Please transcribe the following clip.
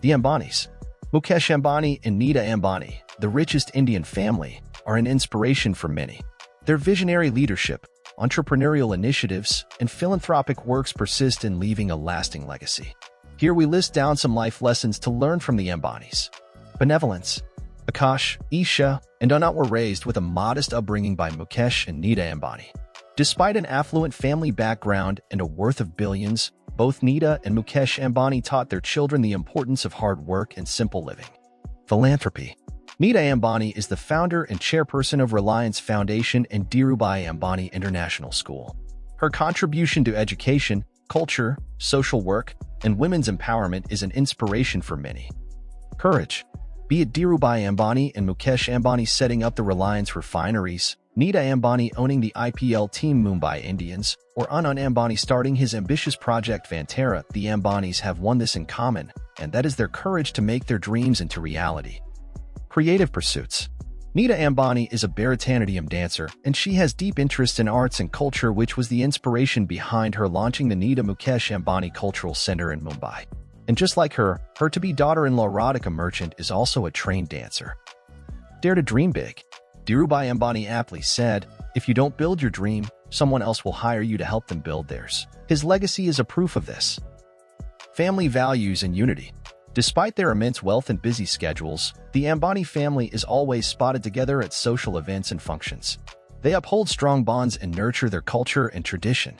The Ambanis. Mukesh Ambani and Nita Ambani, the richest Indian family, are an inspiration for many. Their visionary leadership, entrepreneurial initiatives, and philanthropic works persist in leaving a lasting legacy. Here we list down some life lessons to learn from the Ambanis. Benevolence. Akash, Isha, and Anant were raised with a modest upbringing by Mukesh and Nita Ambani. Despite an affluent family background and a worth of billions, both Nita and Mukesh Ambani taught their children the importance of hard work and simple living. Philanthropy. Nita Ambani is the founder and chairperson of Reliance Foundation and Dhirubhai Ambani International School. Her contribution to education, culture, social work, and women's empowerment is an inspiration for many. Courage. Be it Dhirubhai Ambani and Mukesh Ambani setting up the Reliance refineries, Nita Ambani owning the IPL team Mumbai Indians, or Anant Ambani starting his ambitious project Vantara, the Ambanis have one this in common, and that is their courage to make their dreams into reality. Creative pursuits. Nita Ambani is a Bharatanatyam dancer, and she has deep interest in arts and culture which was the inspiration behind her launching the Nita Mukesh Ambani Cultural Center in Mumbai. And just like her, her to-be daughter-in-law Radhika Merchant is also a trained dancer. Dare to dream big. Dhirubhai Ambani aptly said, if you don't build your dream, someone else will hire you to help them build theirs. His legacy is a proof of this. Family values and unity. Despite their immense wealth and busy schedules, the Ambani family is always spotted together at social events and functions. They uphold strong bonds and nurture their culture and tradition.